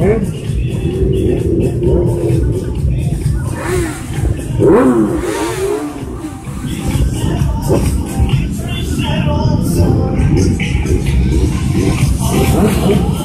Mm-hmm. Yeah.